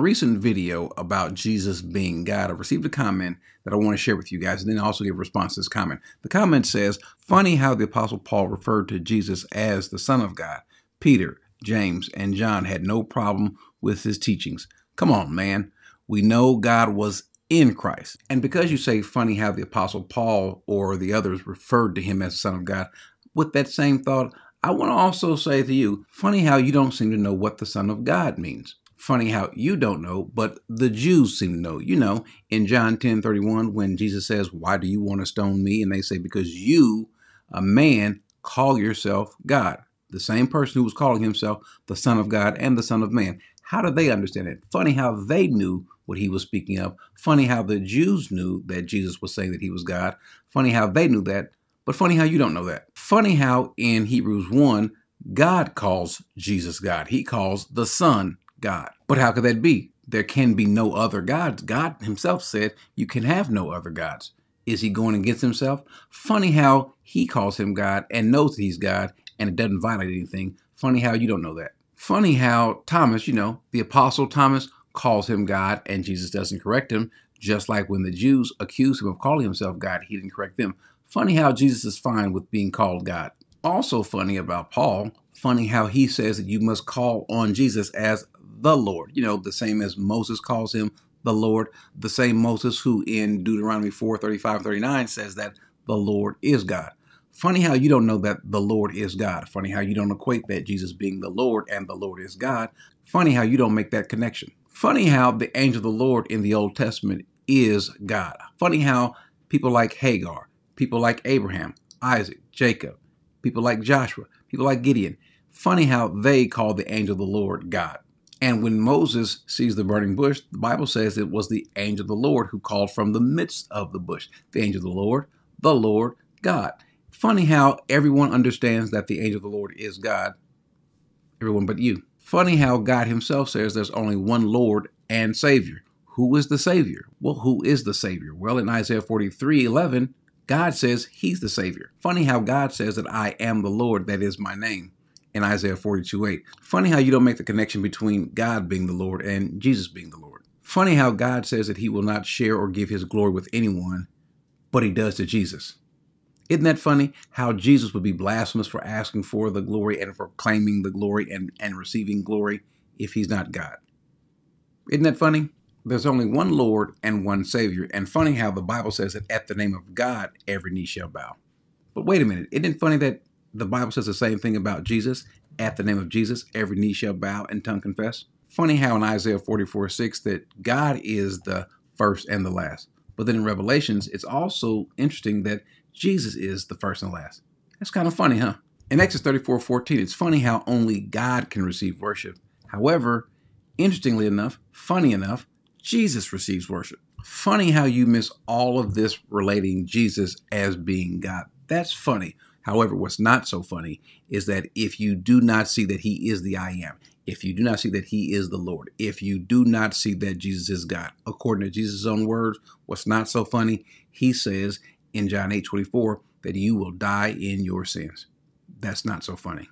a recent video about Jesus being God, I received a comment that I want to share with you guys and then also give a response to this comment. The comment says, Funny how the Apostle Paul referred to Jesus as the Son of God. Peter, James, and John had no problem with his teachings. Come on, man. We know God was in Christ. And because you say funny how the Apostle Paul or the others referred to him as Son of God, with that same thought, I want to also say to you, funny how you don't seem to know what the Son of God means. Funny how you don't know, but the Jews seem to know. You know, in John 10 31, when Jesus says, Why do you want to stone me? And they say, Because you, a man, call yourself God. The same person who was calling himself the Son of God and the Son of Man. How do they understand it? Funny how they knew what he was speaking of. Funny how the Jews knew that Jesus was saying that he was God. Funny how they knew that, but funny how you don't know that. Funny how in Hebrews 1, God calls Jesus God. He calls the Son God. But how could that be? There can be no other gods. God himself said you can have no other gods. Is he going against himself? Funny how he calls him God and knows he's God and it doesn't violate anything. Funny how you don't know that. Funny how Thomas, you know, the apostle Thomas calls him God and Jesus doesn't correct him, just like when the Jews accused him of calling himself God, he didn't correct them. Funny how Jesus is fine with being called God. Also, funny about Paul, funny how he says that you must call on Jesus as the Lord. You know, the same as Moses calls him the Lord, the same Moses who in Deuteronomy 4 35 39 says that the Lord is God. Funny how you don't know that the Lord is God. Funny how you don't equate that Jesus being the Lord and the Lord is God. Funny how you don't make that connection. Funny how the angel of the Lord in the Old Testament is God. Funny how people like Hagar, people like Abraham, Isaac, Jacob, people like Joshua, people like Gideon. Funny how they call the angel of the Lord God. And when Moses sees the burning bush, the Bible says it was the angel of the Lord who called from the midst of the bush. The angel of the Lord, the Lord, God. Funny how everyone understands that the angel of the Lord is God, everyone but you. Funny how God himself says there's only one Lord and Savior. Who is the Savior? Well, who is the Savior? Well, in Isaiah 43 11, God says he's the Savior. Funny how God says that I am the Lord, that is my name, in Isaiah 42 8. Funny how you don't make the connection between God being the Lord and Jesus being the Lord. Funny how God says that he will not share or give his glory with anyone, but he does to Jesus. Isn't that funny how Jesus would be blasphemous for asking for the glory and for claiming the glory and, and receiving glory if he's not God? Isn't that funny? there's only one Lord and one Savior. And funny how the Bible says that at the name of God, every knee shall bow. But wait a minute, isn't it funny that the Bible says the same thing about Jesus? At the name of Jesus, every knee shall bow and tongue confess. Funny how in Isaiah 44 6 that God is the first and the last. But then in Revelations, it's also interesting that Jesus is the first and last. That's kind of funny, huh? In Exodus 34 14, it's funny how only God can receive worship. However, interestingly enough, funny enough, Jesus receives worship. Funny how you miss all of this relating Jesus as being God. That's funny. However, what's not so funny is that if you do not see that he is the I am, if you do not see that he is the Lord, if you do not see that Jesus is God, according to Jesus' own words, what's not so funny, he says in John 8 24 that you will die in your sins. That's not so funny.